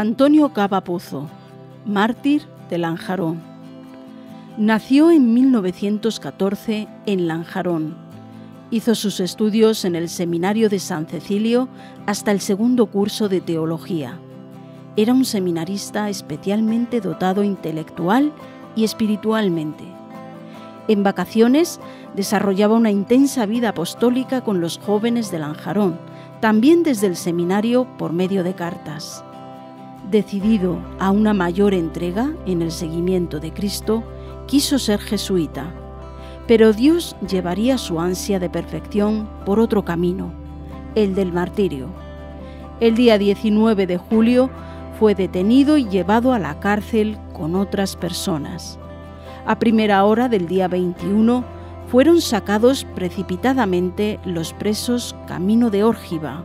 Antonio Cava Pozo, mártir de Lanjarón. Nació en 1914 en Lanjarón. Hizo sus estudios en el Seminario de San Cecilio hasta el segundo curso de teología. Era un seminarista especialmente dotado intelectual y espiritualmente. En vacaciones desarrollaba una intensa vida apostólica con los jóvenes de Lanjarón, también desde el seminario por medio de cartas. Decidido a una mayor entrega en el seguimiento de Cristo, quiso ser jesuita, pero Dios llevaría su ansia de perfección por otro camino, el del martirio. El día 19 de julio fue detenido y llevado a la cárcel con otras personas. A primera hora del día 21 fueron sacados precipitadamente los presos camino de Órgiva,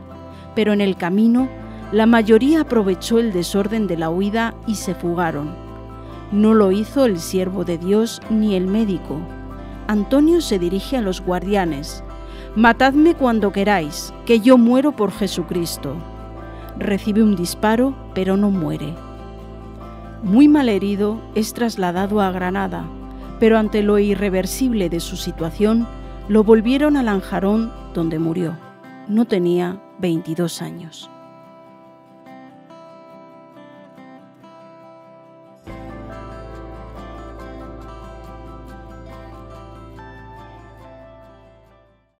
pero en el camino la mayoría aprovechó el desorden de la huida y se fugaron. No lo hizo el siervo de Dios ni el médico. Antonio se dirige a los guardianes. Matadme cuando queráis, que yo muero por Jesucristo. Recibe un disparo, pero no muere. Muy mal herido, es trasladado a Granada, pero ante lo irreversible de su situación, lo volvieron a Lanjarón, donde murió. No tenía 22 años.